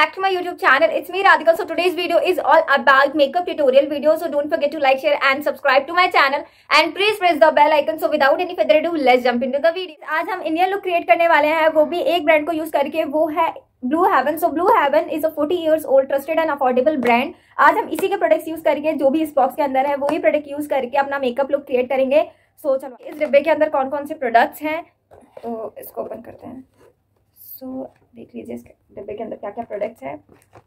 back to my YouTube channel. It's me Radhika. So today's video is all about makeup tutorial video. So don't forget to like, share and subscribe to my channel. And please press the bell icon. So without any further ado, let's jump into the video. आज हम Indian look create करने वाले हैं वो भी एक brand को use करके वो है Blue Heaven so Blue Heaven is a 40 years old trusted and affordable brand आज हम इसी के प्रोडक्ट्स यूज़ करके जो भी इस बॉक्स के अंदर है वही प्रोडक्ट यूज़ करके अपना मेकअप लुक क्रिएट करेंगे सो so, चलो इस डिब्बे के अंदर कौन कौन से प्रोडक्ट्स हैं तो इसको ओपन करते हैं सो so, देख लीजिए इसके डिब्बे के अंदर क्या क्या प्रोडक्ट्स हैं।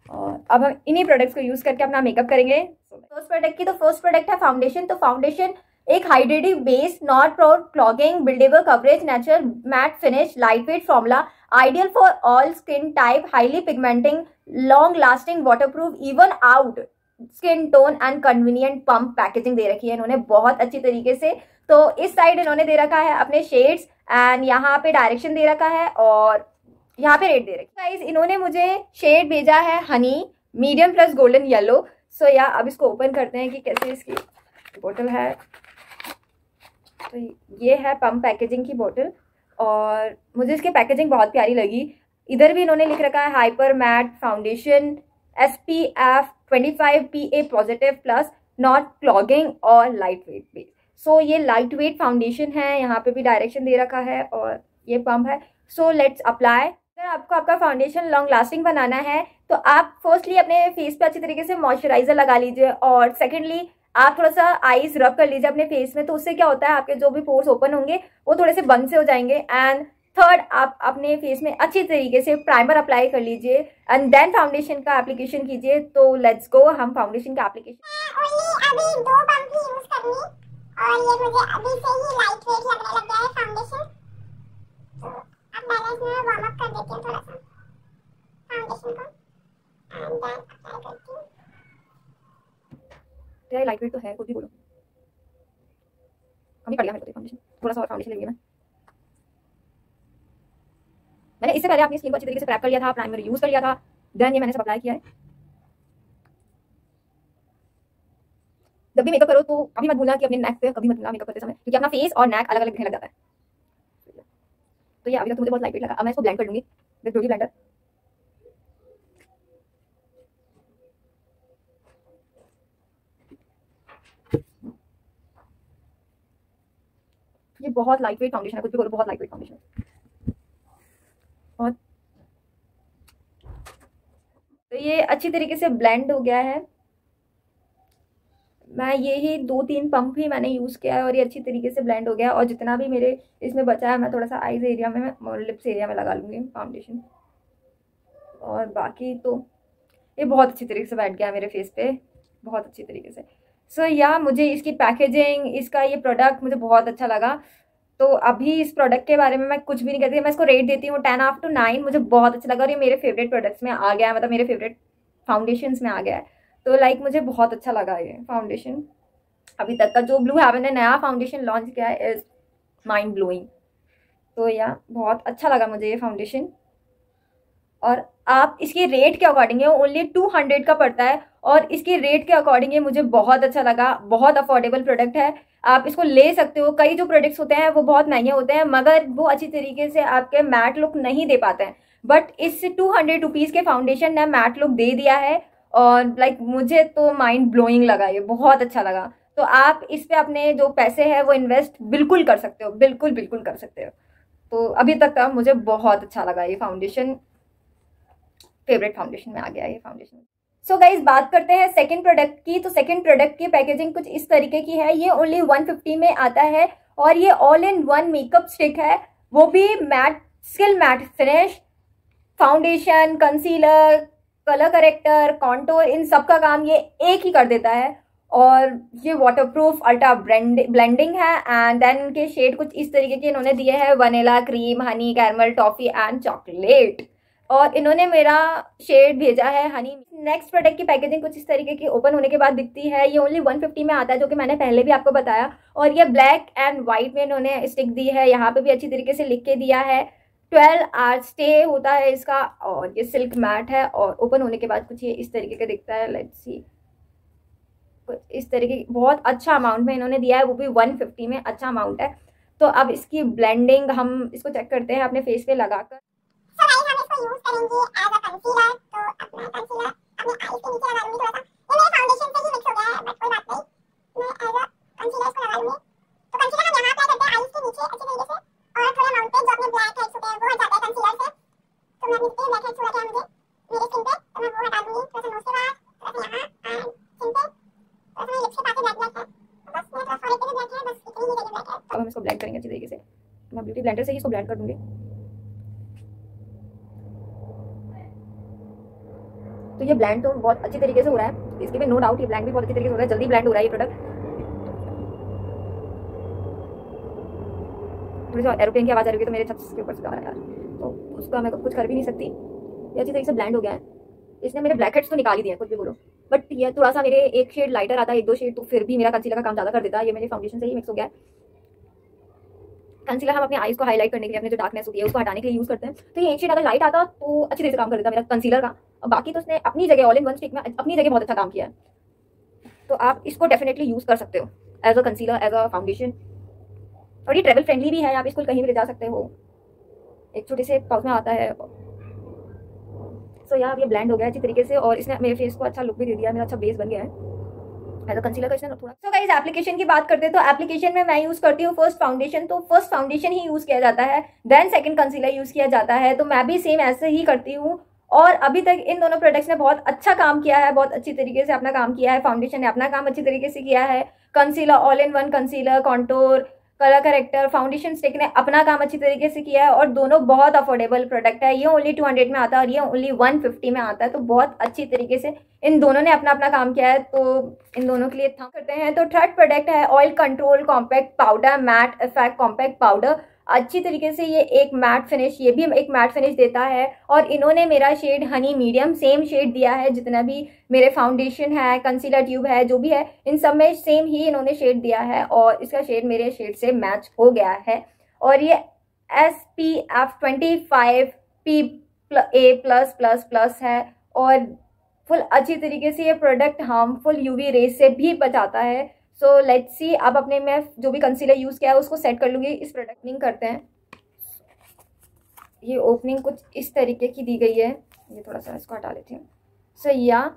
और अब हम इन्हीं प्रोडक्ट्स को यूज़ करके अपना मेकअप करेंगे। फ़र्स्ट प्रोडक्ट की तो फ़र्स्ट प्रोडक्ट है फाउंडेशन तो फाउंडेशन एक hydrative base not pore clogging buildable coverage natural matte finish lightweight formula ideal for all skin type highly pigmenting long lasting water even out skin tone and convenient pump packaging दे रखी है इन्होंने बहुत अच्छी तरीके से। तो इस साइड इन्होंने दे रखा है अपने शेड्स एंड यहाँ पे डायरेक्शन दे रखा है और यहाँ पे रेट दे रखी। गाइस इन्होंने मुझे शेड भेजा है honey medium plus golden yellow so yeah, अब इसको ओपन करते हैं कि कैसे इसकी बोतल है। तो ये है पम्प पैकेजिंग की बोतल और मुझे इसकी पैकेजिंग बहुत प्यारी लगी। इधर भी इन्होंने लिख रखा है hyper matte foundation S P F twenty five P A positive plus not clogging और लाइट वेट भी सो ये लाइट वेट फाउंडेशन है, यहाँ पे भी डायरेक्शन दे रखा है और ये पम्प है। सो लेट्स अप्लाई अगर आपको आपका फाउंडेशन लॉन्ग लास्टिंग बनाना है तो आप फर्स्टली अपने फेस पे अच्छी तरीके से मॉइस्चराइजर लगा लीजिए और सेकेंडली आप थोड़ा सा आईज रब कर लीजिए अपने फेस में तो उससे क्या होता है, आपके जो भी पोर्स ओपन होंगे, वो थोड़े से बंद से हो जाएँगे। एंड थर्ड आप अपने फेस में अच्छी तरीके से प्राइमर अप्लाई कर लीजिए। एंड देन फाउंडेशन का एप्लीकेशन कीजिए तो लेट्स गो हम फाउंडेशन का एप्लीकेशन और ये मुझे अभी से ही लाइट वेट लगने लग गया है फाउंडेशन अब बैलेंस में वार्म अप कर देती हूँ थोड़ा सा। फाउंडेशन को। एंड देन अप्लाई करती तेरा लाइट वेट तो है भी बोलो। फाउंडेशन थोड़ा सा फाउंडेशन ले लिया मैं मैंने इससे पहले अपनी स्किन को अच्छी तरीके से क्रैप कर लिया था प्राइमर यूज़ कर लिया था। देन ये मैंने अप्लाई किया है। जब भी मेकअप करो तो अभी मत भूलना कि अपने नेक पे कभी मत भूलना मेकअप करते समय, क्योंकि अपना फेस और नेक अलग अलग दिखने लग जाता है। तो ये अभी तक मुझे बहुत लाइट लगा। अब मैं इसको ब्लेंड कर लूँगी। विद ब्यूटी ब्लेंडर ये बहुत लाइट वेट फाउंडेशन है, कुछ भी बोलो, बहुत लाइट वेट फाउंडेशन और तो ये अच्छी तरीके से ब्लेंड हो गया है। मैं ये ही दो तीन पंप ही मैंने यूज़ किया है और ये अच्छी तरीके से ब्लेंड हो गया और जितना भी मेरे इसमें बचा है मैं थोड़ा सा आईज एरिया में मैं लिप्स एरिया में लगा लूँगी फाउंडेशन और बाकी तो ये बहुत अच्छी तरीके से बैठ गया मेरे फेस पे बहुत अच्छी तरीके से. सो so, या yeah, मुझे इसकी पैकेजिंग इसका ये प्रोडक्ट मुझे बहुत अच्छा लगा. तो अभी इस प्रोडक्ट के बारे में मैं कुछ भी नहीं कहती मैं इसको रेट देती हूँ टेन आफ्टर नाइन मुझे बहुत अच्छा लगा और ये मेरे फेवरेट प्रोडक्ट्स में आ गया है मतलब मेरे फेवरेट फाउंडेशन में आ गया है. तो लाइक मुझे बहुत अच्छा लगा ये फाउंडेशन अभी तक का जो ब्लू हेवन ने नया फाउंडेशन लॉन्च किया है इज़ माइंड ब्लोइंग तो या, बहुत अच्छा लगा मुझे ये फाउंडेशन और आप इसके रेट के अकॉर्डिंग है ओनली टू हंड्रेड का पड़ता है और इसके रेट के अकॉर्डिंग मुझे बहुत अच्छा लगा, बहुत अफोर्डेबल प्रोडक्ट है. आप इसको ले सकते हो, कई जो प्रोडक्ट्स होते हैं, वो बहुत महँगे होते हैं, मगर वो अच्छी तरीके से आपके मैट लुक नहीं दे पाते हैं. बट इस टू हंड्रेड रुपीज़ के फाउंडेशन ने मैट लुक दे दिया है और लाइक मुझे तो माइंड ब्लोइंग लगा ये, बहुत अच्छा लगा। तो आप इस पे अपने जो पैसे हैं, वो इन्वेस्ट बिल्कुल कर सकते हो, बिल्कुल बिल्कुल कर सकते हो। तो अभी तक का मुझे बहुत अच्छा लगा ये फाउंडेशन फेवरेट फाउंडेशन में आ गया ये फाउंडेशन सो गाइज़ बात करते हैं सेकंड प्रोडक्ट की। तो सेकंड प्रोडक्ट की पैकेजिंग कुछ इस तरीके की है। ये ओनली 150 में आता है और ये all in one makeup stick है। वो भी matte skill matte finish foundation concealer colour corrector contour इन सब का काम ये एक ही कर देता है और ये वाटरप्रूफ अल्ट्रा ब्लेंडिंग है एंड देन इनके शेड कुछ इस तरीके के इन्होंने दिए हैं vanilla cream honey caramel toffee and chocolate और इन्होंने मेरा शेड भेजा है हनी नेक्स्ट प्रोडक्ट की पैकेजिंग कुछ इस तरीके की ओपन होने के बाद दिखती है, ये ओनली 150 में आता है, जो कि मैंने पहले भी आपको बताया और ये ब्लैक एंड व्हाइट में इन्होंने स्टिक दी है, यहाँ पे भी अच्छी तरीके से लिख के दिया है। ट्वेल्व आवर स्टे होता है इसका, और ये सिल्क मैट है, और ओपन होने के बाद कुछ ये इस तरीके का दिखता है लेट्स सी इस तरीके बहुत अच्छा अमाउंट में इन्होंने दिया है, वो भी वन फिफ्टी में अच्छा अमाउंट है। तो अब इसकी ब्लेंडिंग हम इसको चेक करते हैं अपने फेस पे लगाकर। इसको थोड़ा और थोड़े जो अपने ब्लैक हेड्स होते हैं, वो हट जाते हैं कंसीलर से। तो मैं ब्लैक हेड्स मुझे? मेरे स्किन पे तो मैं वो हटा दूँगी। थोड़ा सा नोज़ के थोड़ा सा एंड चिन पे, थोड़ा सा लिप्स के पास ब्लैक ब्लैक है। बस भी ब्लैक है बस इतनी ही ब्लैक है अब हम इसको ब्लेंड करेंगे अच्छी तरीके से। मैं ब्यूटी ब्लेंडर से ही इसको ब्लेंड कर दूँगी। तो ये ब्लेंड तो बहुत अच्छी तरीके से हो रहा है। इसके भी नो डाउट ये ब्लेंड भी बहुत अच्छी तरीके से हो रहा है। जल्दी ब्लेंड हो रहा है ये प्रोडक्ट थोड़ी सी एरोप्लेन की आवाज़ आ रही है तो मेरे छत के ऊपर से जा रहा है तो उसका मैं कुछ कर भी नहीं सकती। ये अच्छी तरीके से ब्लैंड हो गया है। इसने मेरे ब्लैक हेड्स तो निकाल ही दिए कुछ भी बोलो। बट ये थोड़ा सा मेरे एक शेड लाइटर आता है, एक दो शेड तो फिर भी मेरा कंसीलर का काम ज़्यादा कर देता है। ये मेरे फाउंडेशन से ही मिक्स हो गया है। कंसीलर हम अपने आईज को हाईलाइट करने के लिए, अपने जो डार्कनेस होती है, उसको हटाने के लिए यूज़ करते हैं। तो ये एक शेड अगर लाइट आता तो अच्छी तरह से काम कर देता मेरा कंसीलर का। और बाकी तो उसने अपनी जगह ऑल इन वन स्टिक में, अपनी जगह बहुत अच्छा काम किया है। तो आप इसको डेफिनेटली यूज़ कर सकते हो as a concealer as a foundation और ये ट्रेवल फ्रेंडली भी है, आप इसको कहीं भी ले जा सकते हो। एक छोटे से पाउच में आता है। सो यहाँ ये ब्लैंड हो गया अच्छी तरीके से और इसने मेरे फेस को अच्छा लुक भी दे दिया, मेरा अच्छा बेस बन गया है। एज अ कंसीलर का इसने थोड़ा सो गाइस एप्लीकेशन की बात करते हैं तो एप्लीकेशन में मैं यूज़ करती हूँ फ़र्स्ट फाउंडेशन तो फ़र्स्ट फाउंडेशन ही यूज़ किया जाता है देन सेकंड कंसीलर यूज़ किया जाता है तो मैं भी सेम ऐसे ही करती हूँ। और अभी तक इन दोनों प्रोडक्ट्स ने बहुत अच्छा काम किया है, बहुत अच्छी तरीके से अपना काम किया है फाउंडेशन ने अपना काम अच्छी तरीके से किया है। Concealer all in one concealer contour colour corrector foundation stick ने अपना काम अच्छी तरीके से किया है और दोनों बहुत अफोर्डेबल प्रोडक्ट है। ये ओनली टू हंड्रेड में आता है और ये ओनली वन फिफ्टी में आता है तो बहुत अच्छी तरीके से इन दोनों ने अपना अपना काम किया है। तो इन दोनों के लिए था करते हैं। तो थर्ड प्रोडक्ट है oil control compact powder matte effect compact powder अच्छी तरीके से ये एक मैट फिनिश ये भी एक मैट फिनिश देता है और इन्होंने मेरा shade honey medium same shade दिया है, जितना भी मेरे फाउंडेशन है कंसीलर ट्यूब है, जो भी है, इन सब में सेम ही इन्होंने शेड दिया है और इसका शेड मेरे शेड से मैच हो गया है। और ये S P F twenty five P A plus plus plus है और फुल अच्छी तरीके से ये प्रोडक्ट हार्मफुल यूवी रेस से भी बचाता है। सो लेट सी अब अपने मैं जो भी कंसीलर यूज़ किया है उसको सेट कर लूँगी। इस प्रोडक्टिंग करते हैं। ये ओपनिंग कुछ इस तरीके की दी गई है। ये थोड़ा सा इसको हटा लेती हूँ। सो so, या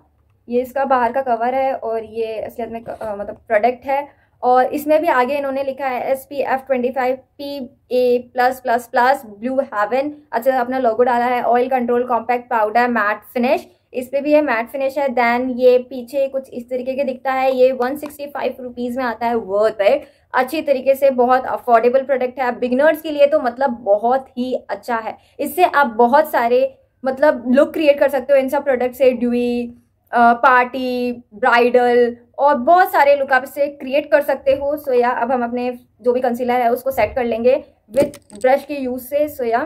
ये इसका बाहर का कवर है और ये असलियत में मतलब प्रोडक्ट है। और इसमें भी आगे इन्होंने लिखा है S P F twenty five P A plus plus plus Blue Heaven अच्छा अपना लोगो डाला है oil control compact powder matte finish इस पर भी है मैट फिनिश है देन ये पीछे कुछ इस तरीके के दिखता है, ये वन सिक्सटी फाइव रुपीज़ में आता है वर्थ है अच्छी तरीके से बहुत अफोर्डेबल प्रोडक्ट है। बिगनर्स के लिए तो मतलब बहुत ही अच्छा है। इससे आप बहुत सारे मतलब लुक क्रिएट कर सकते हो इन सब प्रोडक्ट से ड्यूई पार्टी ब्राइडल और बहुत सारे लुक आप इससे क्रिएट कर सकते हो। सो या अब हम अपने जो भी कंसीलर है उसको सेट कर लेंगे विथ ब्रश के यूज़ से। सो या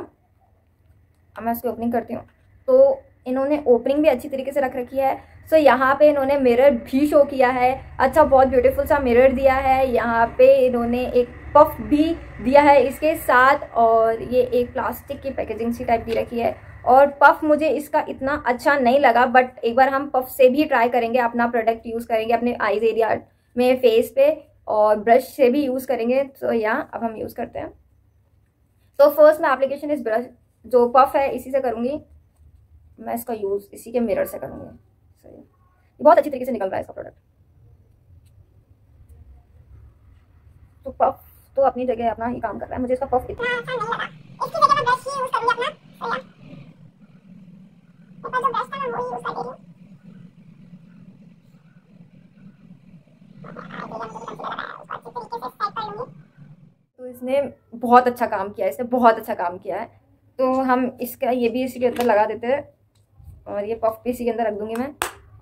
मैं उसकी ओपनिंग करती हूँ। तो इन्होंने ओपनिंग भी अच्छी तरीके से रख रखी है। सो so, यहाँ पे इन्होंने मिरर भी शो किया है। अच्छा बहुत ब्यूटीफुल सा मिरर दिया है। यहाँ पे इन्होंने एक पफ भी दिया है इसके साथ और ये एक प्लास्टिक की पैकेजिंग सी टाइप दी रखी है। और पफ मुझे इसका इतना अच्छा नहीं लगा बट एक बार हम पफ से भी ट्राई करेंगे अपना प्रोडक्ट यूज़ करेंगे अपने आईज एरिया में फेस पे और ब्रश से भी यूज़ करेंगे। तो यहाँ अब हम यूज़ करते हैं। तो फ़र्स्ट मैं एप्लीकेशन इस ब्रश जो पफ है इसी से करूँगी। मैं इसका यूज़ इसी के मिरर से करूँगी। सही ये बहुत अच्छी तरीके से निकल रहा है इसका प्रोडक्ट तो पफ तो अपनी जगह अपना ही काम कर रहा है। मुझे इसका पफ इतना अच्छा नहीं लगा। इसकी जगह मैं ब्रश ही यूज़ करूँगी अपना। तो इसने बहुत अच्छा काम किया है इसने बहुत अच्छा काम किया है। तो हम इसका ये भी इसी के अंदर लगा देते हैं। और ये पफ पीसी के अंदर रख दूँगी मैं।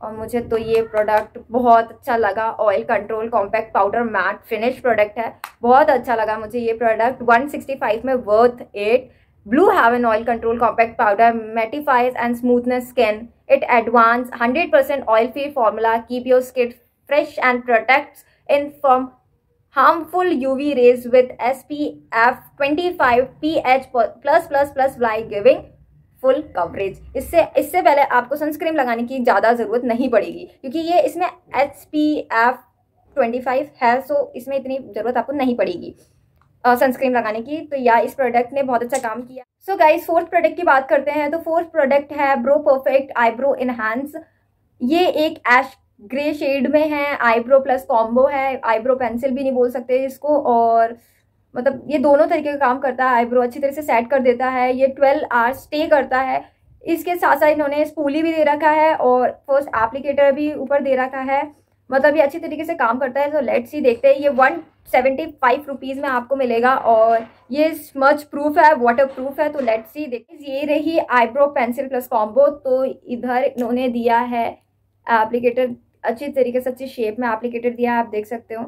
और मुझे तो ये प्रोडक्ट बहुत अच्छा लगा। Oil control compact powder matte finish product है। बहुत अच्छा लगा मुझे ये प्रोडक्ट 165 में worth at Blue Heaven oil control compact powder mattifies and smoothness skin it advance 100% percent oil free formula keep your skin fresh and protect in form harmful UV rays with S P F twenty five plus plus plus like giving full coverage इससे इससे पहले आपको sunscreen लगाने की ज़्यादा ज़रूरत नहीं पड़ेगी, क्योंकि ये इसमें H P F twenty five है सो इसमें इतनी ज़रूरत आपको नहीं पड़ेगी सनस्क्रीन लगाने की। तो या इस प्रोडक्ट ने बहुत अच्छा काम किया। सो गाइज़ फोर्थ प्रोडक्ट की बात करते हैं तो फोर्थ प्रोडक्ट है ब्रो परफेक्ट आईब्रो इनहांस ये एक एश ग्रे शेड में है आईब्रो प्लस कॉम्बो है आईब्रो पेंसिल भी नहीं बोल सकते इसको, और मतलब ये दोनों तरीके का काम करता है आईब्रो अच्छी तरह से सेट कर देता है, ये ट्वेल्व आवर्स स्टे करता है। इसके साथ साथ इन्होंने स्पूली भी दे रखा है और फ़र्स्ट एप्लीकेटर भी ऊपर दे रखा है। मतलब ये अच्छी तरीके से काम करता है तो लेट्स ही देखते हैं। ये वन सेवेंटी फाइव रुपीज़ में आपको मिलेगा और ये स्मच प्रूफ है वाटर प्रूफ है तो लेट्स सी देखिए ये रही आईब्रो पेंसिल प्लस कॉम्बो तो इधर इन्होंने दिया है एप्लीकेटर अच्छी तरीके से अच्छी शेप में एप्लीकेटर दिया है, आप देख सकते हो।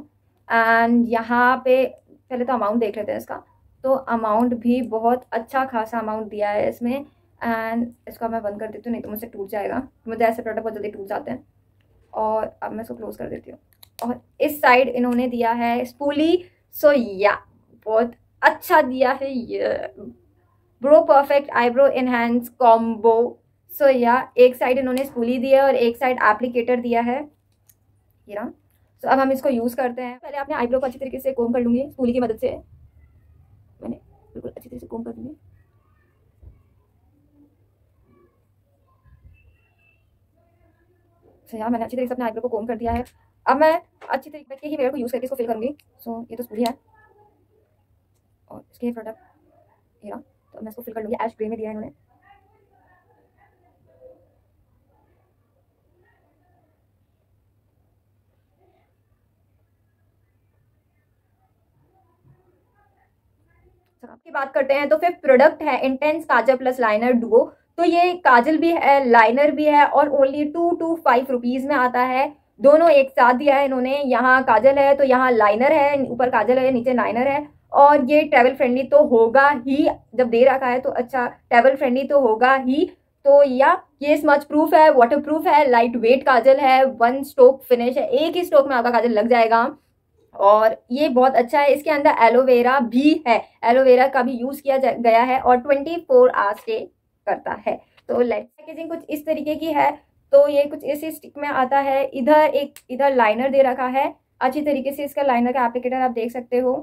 एंड यहाँ पे पहले तो अमाउंट देख लेते हैं इसका। तो अमाउंट भी बहुत अच्छा खासा अमाउंट दिया है इसमें एंड इसको मैं बंद कर देती हूँ, नहीं तो मुझसे टूट जाएगा। मुझे ऐसे प्रोडक्ट बहुत जल्दी टूट जाते हैं। और अब मैं इसको क्लोज कर देती हूँ। और इस साइड इन्होंने दिया है स्पूली सो या बहुत अच्छा दिया है ये। Brow perfect eyebrow enhance combo so yeah एक साइड इन्होंने स्पूली दिया है और एक साइड एप्लीकेटर दिया है। ये ना सो अब हम इसको यूज़ करते हैं। पहले आपने आईब्रो को अच्छी तरीके से कोम कर लूँगी स्पूली की मदद से। मैंने बिल्कुल अच्छी तरीके से कोम कर लूँगी। सो यहाँ मैंने अच्छी तरीके से अपने आईब्रो को कोम कर दिया है। अब मैं अच्छी तरीके के ही मेरे को यूज़ करके इसको फिल करूँगी। सो ये तो स्पूली है। और इसके प्रोडक्ट ये तो मैं इसको फिल कर लूँगी। एश ग्रे में दिया है इन्होंने। की बात करते हैं तो फिर प्रोडक्ट है intense kajal plus liner duo तो ये काजल भी है लाइनर भी है और only two two five rupees में आता है। दोनों एक साथ दिया है इन्होंने। यहाँ काजल है तो यहाँ लाइनर है, ऊपर काजल है, नीचे लाइनर है। और ये ट्रेवल फ्रेंडली तो होगा ही, जब दे रखा है तो अच्छा ट्रेवल फ्रेंडली तो होगा ही। तो या, ये स्मच प्रूफ है वाटर प्रूफ है लाइट वेट काजल है वन स्टोक फिनिश है, एक ही स्टोक में आपका काजल लग जाएगा। और ये बहुत अच्छा है। इसके अंदर एलोवेरा भी है। एलोवेरा का भी यूज़ किया गया है और ट्वेंटी फोर आवर्स स्टे करता है। तो लाइट पैकेजिंग कुछ इस तरीके की है। तो ये कुछ इसी स्टिक में आता है। इधर एक इधर लाइनर दे रखा है। अच्छी तरीके से इसका लाइनर का एप्लीकेटर आप देख सकते हो।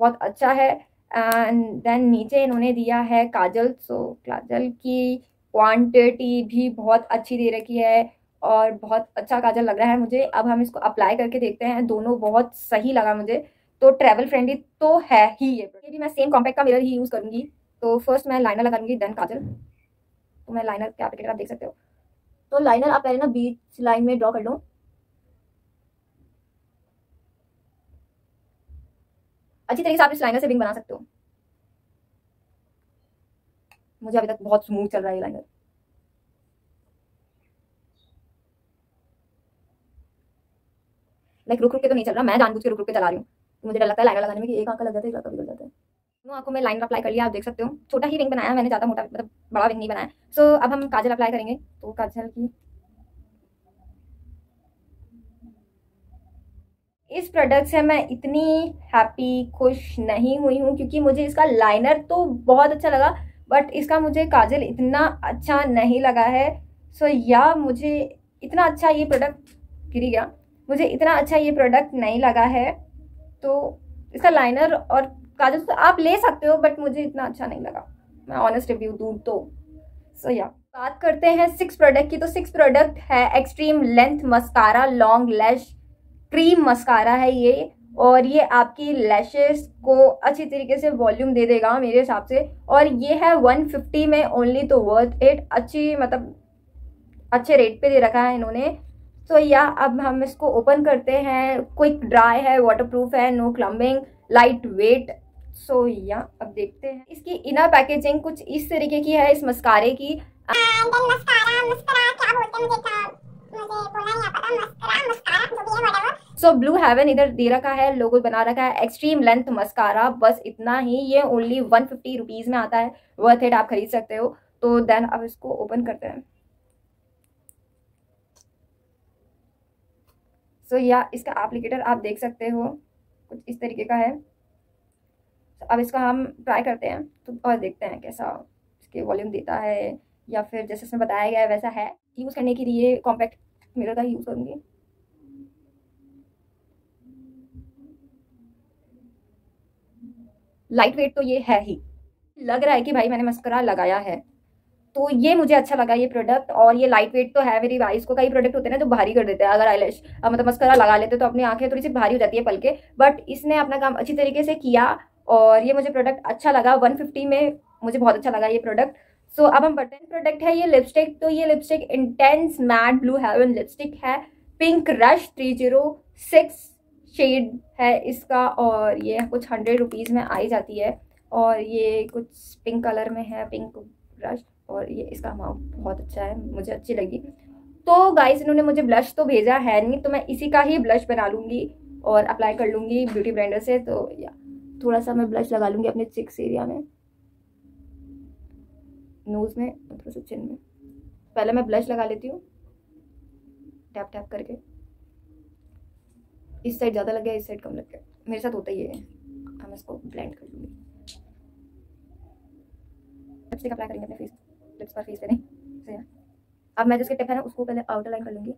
बहुत अच्छा है। एंड देन नीचे इन्होंने दिया है काजल। सो काजल की क्वांटिटी भी बहुत अच्छी दे रखी है। और बहुत अच्छा काजल लग रहा है मुझे। अब हम इसको अप्लाई करके देखते हैं। दोनों बहुत सही लगा मुझे। तो ट्रैवल फ्रेंडली तो है ही ये। ये भी मैं सेम कॉम्पैक्ट का मिरर ही यूज़ करूँगी। तो फ़र्स्ट मैं लाइनर लगाऊँगी देन काजल तो मैं लाइनर क्या एप्लीकेटर आप देख सकते हो। तो लाइनर आप पहले ना बीच लाइन में ड्रॉ कर लो। अच्छी तरीके से आप इस लाइनर से विंग बना सकते हो। मुझे अभी तक बहुत स्मूथ चल रहा है लाइनर लाइक रुक रुक के तो नहीं चल रहा मैं जानबूझ के रुक रुक के चला रही हूँ। तो मुझे डर लगता है लाइनर लगाने में कि एक आँख लग जाता है एक आँख बिगड़ जाता है। दोनों आँखों में लाइन अप्लाई कर लिया आप देख सकते हो। छोटा ही रिंग बनाया मैंने ज़्यादा मोटा मतलब बड़ा रिंग नहीं बनाया। सो so, अब हम काजल अप्लाई करेंगे। तो काजल की इस प्रोडक्ट से मैं इतनी हैप्पी खुश नहीं हुई हूँ क्योंकि मुझे इसका लाइनर तो बहुत अच्छा लगा बट इसका मुझे काजल इतना अच्छा नहीं लगा है। सो so, या मुझे इतना अच्छा ये प्रोडक्ट गिरी गया। मुझे इतना अच्छा ये प्रोडक्ट नहीं लगा है। तो इसका लाइनर और काजल तो आप ले सकते हो बट मुझे इतना अच्छा नहीं लगा। मैं ऑनेस्ट रिव्यू दूँ तो। सो या बात करते हैं सिक्स प्रोडक्ट की। तो सिक्स प्रोडक्ट है extreme length mascara long lash cream mascara है ये। और ये आपकी लैशेस को अच्छी तरीके से वॉल्यूम दे देगा मेरे हिसाब से। और ये है 150 में ओनली तो वर्थ इट अच्छी मतलब अच्छे रेट पे दे रखा है इन्होंने। तो या अब हम इसको ओपन करते हैं। क्विक ड्राई है वाटरप्रूफ है no clumping light weight so या अब देखते हैं। इसकी इनर पैकेजिंग कुछ इस तरीके की है इस मस्कारे की। सो ब्लू हेवन इधर दे रखा है लोगो बना रखा है। एक्सट्रीम लेंथ मस्कारा बस इतना ही। ये ओनली वन फिफ्टी रुपीज़ में आता है। वर्थ इट आप खरीद सकते हो। तो देन अब इसको ओपन करते हैं। सो so, या इसका एप्लीकेटर आप देख सकते हो कुछ इस तरीके का है। अब इसका हम ट्राई करते हैं तो और देखते हैं कैसा इसके वॉल्यूम देता है या फिर जैसे इसमें बताया गया है वैसा है। यूज़ करने के लिए कॉम्पैक्ट मिरर का यूज़ करूँगी। लाइट वेट तो ये है ही। लग रहा है कि भाई मैंने मस्करा लगाया है। तो ये मुझे अच्छा लगा ये प्रोडक्ट और ये लाइट वेट तो है मेरी आइस को कई प्रोडक्ट होते हैं ना जो भारी कर देते हैं। अगर आईलैश मतलब मस्करा लगा लेते तो अपनी आँखें थोड़ी सी भारी हो जाती है पल के बट इसने अपना काम अच्छी तरीके से किया और ये मुझे प्रोडक्ट अच्छा लगा। वन में मुझे बहुत अच्छा लगा ये प्रोडक्ट सो so, अब हम बटन प्रोडक्ट है ये लिपस्टिक तो ये lipstick intense matte blue heaven lipstick है। Pink rush three zero six shade है इसका और ये कुछ हंड्रेड रुपीज़ में आई जाती है। और ये कुछ पिंक कलर में है। पिंक रश और ये इसका अमाउंट बहुत अच्छा है, मुझे अच्छी लगी। तो गाइस इन्होंने मुझे ब्लश तो भेजा है नहीं तो मैं इसी का ही ब्लश बना लूँगी और अप्लाई कर लूँगी ब्यूटी ब्रांडर से। तो या थोड़ा सा मैं ब्लश लगा लूँगी अपने चिक्स एरिया में। नोज़ में, थोड़ा सा चिन में। पहले मैं ब्लश लगा लेती हूँ। टैप टैप करके। इस साइड ज़्यादा लग गया, इस साइड कम लग गया। मेरे साथ होता ही है हम इसको ब्लेंड कर लूँगी। अप्लाई करेंगे अपने फेस लिप्स पर फेस पे नहीं। सही अब मैं जिसके टिप है ना, उसको पहले आउटर लाइन कर लूँगी।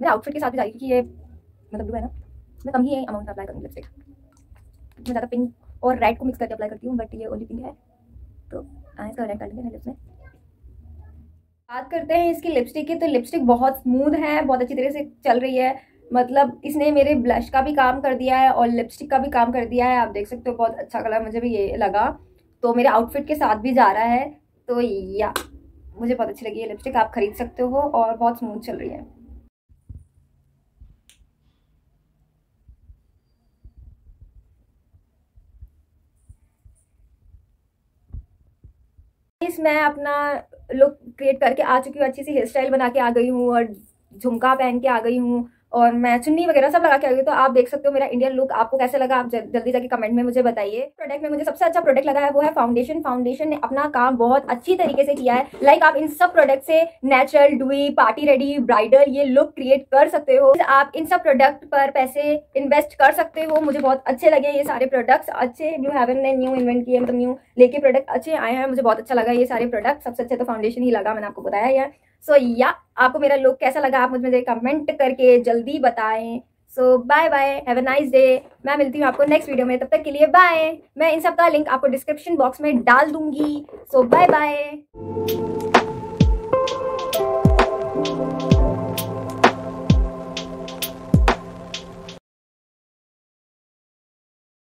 मेरे आउटफिट के साथ भी जाएगी क्योंकि ये मतलब ब्लू है ना। मैं कम ही अमाउंट में अप्लाई करूँगी लिपस्टिक मैं ज़्यादा पिंक और रेड को मिक्स करके अप्लाई करती हूँ बट ये ओनली पिंक है। तो हाँ इसका रेड कर लेंगे लिप्स में। बात करते हैं इसकी लिपस्टिक की तो लिपस्टिक बहुत स्मूथ है, बहुत अच्छी तरह से चल रही है। मतलब इसने मेरे ब्लश का भी काम कर दिया है और लिपस्टिक का भी काम कर दिया है। आप देख सकते हो, बहुत अच्छा कलर मुझे भी ये लगा। तो मेरे आउटफिट के साथ भी जा रहा है। तो या, मुझे बहुत अच्छी लगी है लिपस्टिक आप खरीद सकते हो और बहुत स्मूथ चल रही है। मैं अपना लुक क्रिएट करके आ चुकी हूँ, अच्छी सी हेयर स्टाइल बना के आ गई हूँ और झुमका पहन के आ गई हूँ। और मैं चुन्नी वगैरह सब लगा के आ गई तो आप देख सकते हो मेरा इंडियन लुक आपको कैसे लगा? आप जल्दी जाके कमेंट में मुझे बताइए। प्रोडक्ट में मुझे सबसे अच्छा प्रोडक्ट लगा है वो है फाउंडेशन फाउंडेशन ने अपना काम बहुत अच्छी तरीके से किया है। लाइक आप इन सब प्रोडक्ट से natural dewy party ready bridal ये लुक क्रिएट कर सकते हो। आप इन सब प्रोडक्ट पर पैसे इन्वेस्ट कर सकते हो। मुझे बहुत अच्छे लगे ये सारे प्रोडक्ट्स अच्छे न्यू हेवन ने न्यू इन्वेंट किए मतलब न्यू लेके प्रोडक्ट अच्छे आए हैं। मुझे बहुत अच्छा लगा ये सारे प्रोडक्ट सबसे अच्छे तो फाउंडेशन ही लगा, मैंने आपको बताया यार सो so, या आपको मेरा लुक कैसा लगा? आप मुझे कमेंट करके जल्दी बताएँ। So bye bye have a nice day मैं मिलती हूँ आपको नेक्स्ट वीडियो में। तब तक के लिए बाय मैं इन सब का लिंक आपको डिस्क्रिप्शन बॉक्स में डाल दूँगी। सो बाय बाय